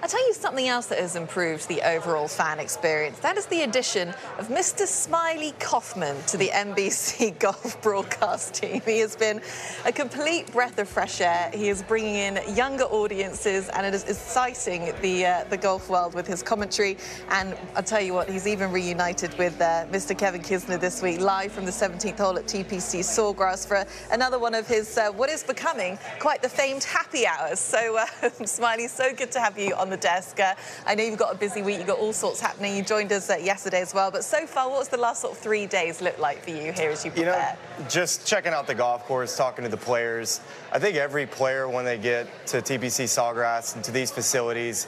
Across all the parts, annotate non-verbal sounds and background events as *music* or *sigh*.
I'll tell you something else that has improved the overall fan experience. That is the addition of Mr. Smylie Kaufman to the NBC *laughs* golf broadcast team. He has been a complete breath of fresh air. He is bringing in younger audiences and it is exciting the, uh, the golf world with his commentary. And I'll tell you what, he's even reunited with uh, Mr. Kevin Kisner this week, live from the 17th hole at TPC Sawgrass for another one of his, uh, what is becoming quite the famed happy hours. So, *laughs* uh, Smylie, so good to have you on the desk. Uh, I know you've got a busy week, you've got all sorts happening. You joined us uh, yesterday as well. But so far, what's the last sort of three days look like for you here as you prepare? You know, just checking out the golf course, talking to the players. I think every player, when they get to TPC Sawgrass and to these facilities,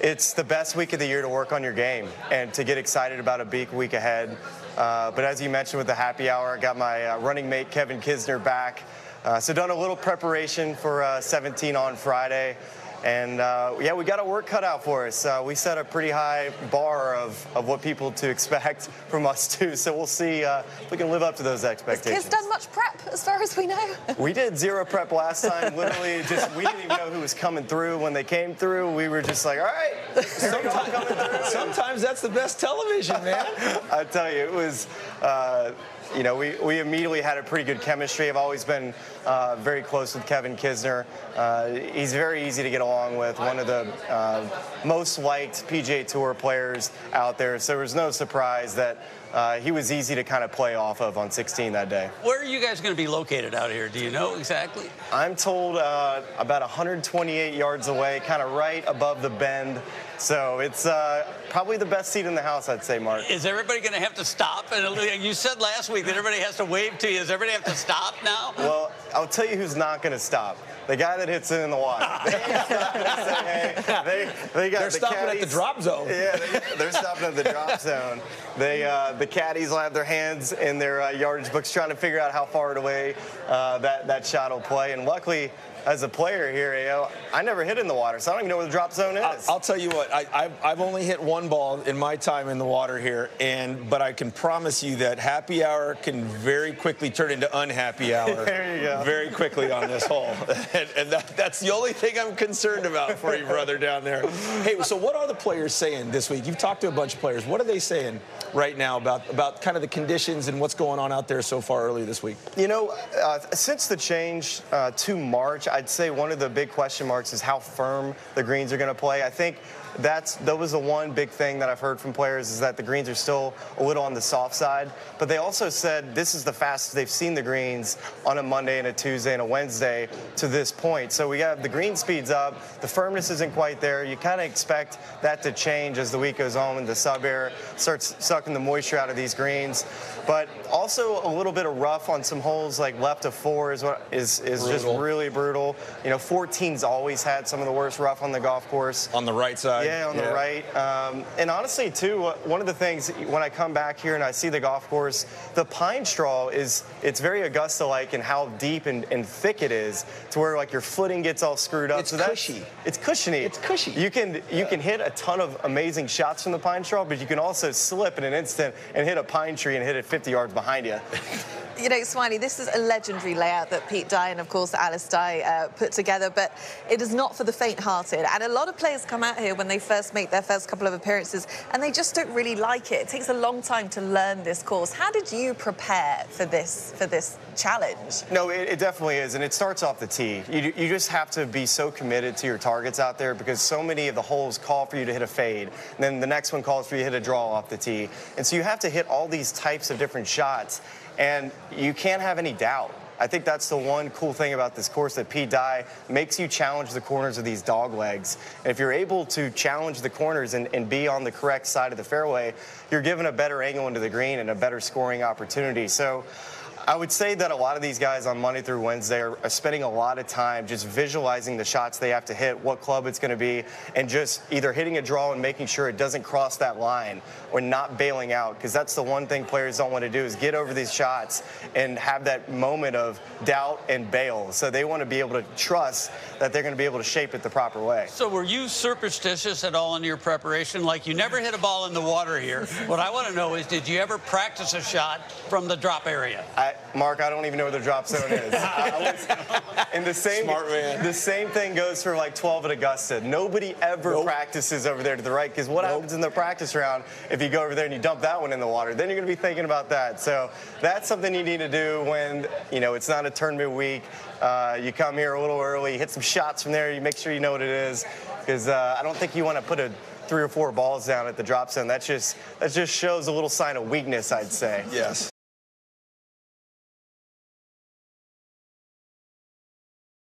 it's the best week of the year to work on your game and to get excited about a big week ahead. Uh, but as you mentioned with the happy hour, I got my uh, running mate Kevin Kisner back. Uh, so done a little preparation for uh, 17 on Friday. And uh, yeah, we got a work cut out for us. Uh, we set a pretty high bar of, of what people to *laughs* expect from us too. So we'll see uh, if we can live up to those expectations. Has Kiz done much prep as far as we know? *laughs* we did zero prep last time. Literally, just we didn't even know who was coming through. When they came through, we were just like, all right, sometimes, sometimes that's the best television, man. *laughs* I tell you, it was uh, you know, we, we immediately had a pretty good chemistry. I've always been uh, very close with Kevin Kisner. Uh, he's very easy to get along with, one of the uh, most liked PGA Tour players out there. So there was no surprise that uh, he was easy to kind of play off of on 16 that day. Where are you guys going to be located out here? Do you know exactly? I'm told uh, about 128 yards away, kind of right above the bend. So it's uh, probably the best seat in the house, I'd say, Mark. Is everybody going to have to stop? And you said last week that everybody has to wave to you. Does everybody have to stop now? Well, I'll tell you who's not going to stop. The guy that hits it in the water. They, say, hey, they, they got they're the stopping caddies. at the drop zone. Yeah, they, are stopping at the drop *laughs* zone. They, uh, the caddies will have their hands in their uh, yardage books trying to figure out how far away uh, that, that shot will play. And luckily, as a player here, you know, I never hit in the water, so I don't even know where the drop zone is. I'll, I'll tell you what, I, have only hit one ball in my time in the water here, and but I can promise you that happy hour can very quickly turn into unhappy *laughs* hour. there you go. Very quickly on this hole, *laughs* and, and that, that's the only thing I'm concerned about for you, brother, down there. Hey, so what are the players saying this week? You've talked to a bunch of players. What are they saying right now about about kind of the conditions and what's going on out there so far early this week? You know, uh, since the change uh, to March, I'd say one of the big question marks is how firm the greens are going to play. I think that's that was the one big thing that I've heard from players is that the greens are still a little on the soft side. But they also said this is the fastest they've seen the greens on a Monday and a Tuesday and a Wednesday to this point. So we have the green speeds up, the firmness isn't quite there. You kind of expect that to change as the week goes on and the SubAir starts sucking the moisture out of these greens. But also a little bit of rough on some holes like left of four is what is is just really brutal. You know, 14's always had some of the worst rough on the golf course. On the right side. Yeah, on yeah. the right. Um, and honestly, too, one of the things when I come back here and I see the golf course, the pine straw is it's very Augusta-like in how deep and, and, thick it is, to where like your footing gets all screwed up. It's so cushy. It's cushiony. It's cushy. You can you yeah. can hit a ton of amazing shots from the pine straw, but you can also slip in an instant and hit a pine tree and hit it 50 yards behind you. *laughs* you know, Smylie, this is a legendary layout that Pete Dye and, of course, Alice Dye uh, put together, but it is not for the faint-hearted. And a lot of players come out here when they first make their first couple of appearances, and they just don't really like it. It takes a long time to learn this course. How did you prepare for this for this challenge? No, it, it definitely is, and it starts off the tee. You, you just have to be so committed to your targets out there because so many of the holes call for you to hit a fade, and then the next one calls for you to hit a draw off the tee. And so you have to hit all these types of different shots and you can't have any doubt. I think that's the one cool thing about this course that Pete Dye makes you challenge the corners of these dog legs. And if you're able to challenge the corners and, and, be on the correct side of the fairway, you're given a better angle into the green and a better scoring opportunity. So I would say that a lot of these guys on Monday through Wednesday are, are, spending a lot of time just visualizing the shots they have to hit, what club it's going to be, and just either hitting a draw and making sure it doesn't cross that line or not bailing out because that's the one thing players don't want to do is get over these shots and have that moment of doubt and bail. So they want to be able to trust that they're going to be able to shape it the proper way. So were you superstitious at all in your preparation? Like you never hit a ball in the water here. what I want to know is did you ever practice a shot from the drop area? I, I, Mark, I don't even know where the drop zone is. *laughs* I and the same, Smart man. the same thing goes for like 12 at Augusta. Nobody ever Nope. practices over there to the right because what happens in the practice round if you go over there and you dump that one in the water? Then you're going to be thinking about that. So that's something you need to do when you know it's not a tournament week. Uh, you come here a little early, hit some shots from there. You make sure you know what it is because uh, I don't think you want to put a three or four balls down at the drop zone. That just that just shows a little sign of weakness, I'd say. Yes.